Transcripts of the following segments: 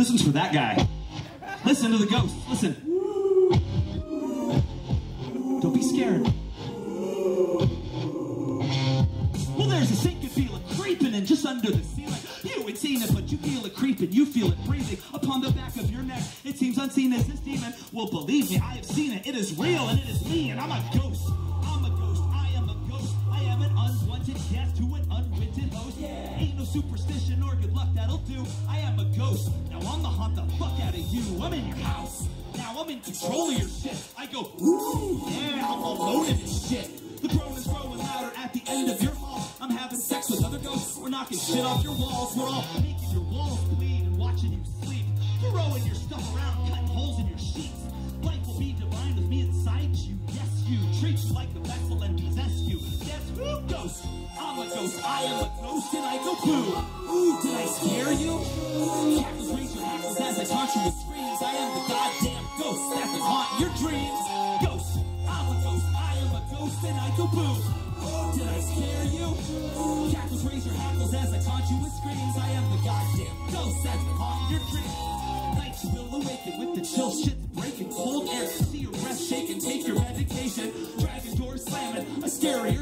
This one's for that guy. Listen to the ghost. Listen. Don't be scared. Well, there's a sinking feeling creeping in just under the ceiling. You ain't seen it, but you feel it creeping. You feel it breathing upon the back of your neck. It seems unseen as this demon. Well, believe me, I have seen it. It is real and it is me, and I'm a ghost. Superstition or good luck that'll do. I am a ghost. Now I'm the haunt the fuck out of you. I'm in your house. Now I'm in control of your shit. I go, ooh, yeah, I'm alone in this shit. The groan is growing louder at the end of your hall. I'm having sex with other ghosts. We're knocking shit off your walls. We're all making your walls bleed and watching you sleep. Throwing your stuff around, cutting holes in your sheets. Life will be divine with me inside you. Yes, you treat you like the ghost? I'm a ghost. I am a ghost and I go boo. Ooh, did I scare you? Cackles, raise your hackles as I taunt you with screams. I am the goddamn ghost that can haunt your dreams. Ghost, I'm a ghost. I am a ghost and I go boo. Did I scare you? Cackles, raise your hackles as I taunt you with screams. I am the goddamn ghost that can haunt your dreams. Night you will awaken with the chill shit breaking cold air. See your breath shaking, take your medication. Dragon doors slamming, a scarier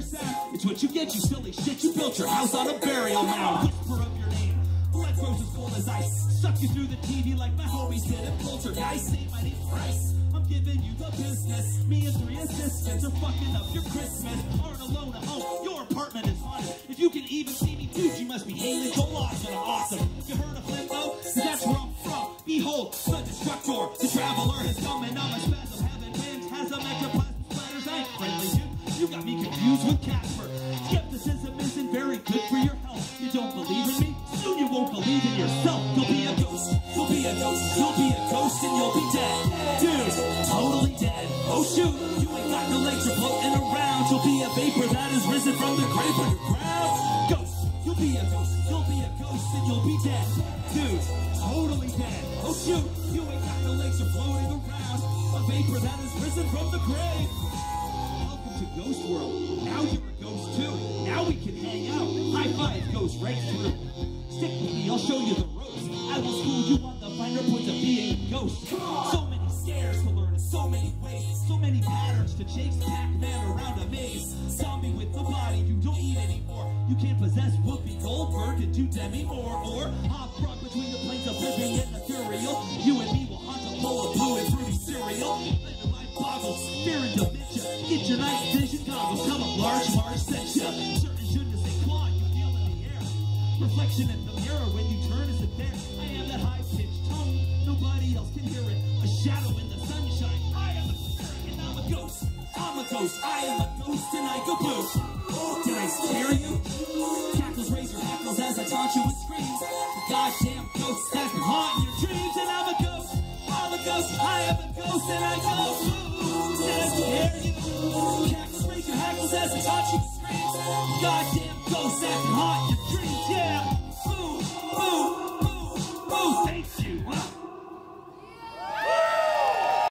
get, you silly shit. You built your house on a burial mound. Whisper of your name. Blood grows as cold as ice. Suck you through the TV like my homies did at Poltergeist. Say my name's Bryce. I'm giving you the business. Me and three assistants are fucking up your Christmas. Aren't alone at oh, home. Your apartment is haunted. If you can even see me, dude, you must be alien Austin. Awesome. You heard of Limbo? that's where I'm from. Behold, the destructor. The traveler has come and I'm a spasm. Heaven a ectoplasm splatters. I ain't friendly, dude. You got me confused with Casper. Skepticism isn't very good for your health. You don't believe in me? Soon you won't believe in yourself. You'll be a ghost. You'll be a ghost. You'll be a ghost and you'll be dead. Dude, totally dead. Oh shoot, you ain't got no legs. You're floating around. You'll be a vapor that has risen from the grave underground. Ghost. You'll be a ghost. You'll be a ghost and you'll be dead. Dude, totally dead. Oh shoot, you ain't got no legs. You're floating around. A vapor that has risen from the grave. To Ghost World. Now you're a ghost too. Now we can hang out. High five goes right through. Stick with me, I'll show you the ropes. I will school you on the finer points of being a ghost. So many stairs to learn, so many ways, so many patterns to chase Pac-Man around a maze. Zombie with the body you don't eat anymore. You can't possess Whoopi Goldberg and do Demi Moore or hop rock between the planes of living and ethereal. You and Mars sent ya. Certain ne sais quoi you feel in the air. Reflection in the mirror when you turn is there? I am that high-pitched tone, nobody else can hear it. A shadow in the sunshine, I am a spirit and I'm a ghost. I'm a ghost, I am a ghost and I go boo. Oh, did I scare you? Cackles raise hackles as I taunt you with screams. The goddamn ghost has been haunting your dreams and I'm a ghost. I'm a ghost, I am a ghost and I go boo.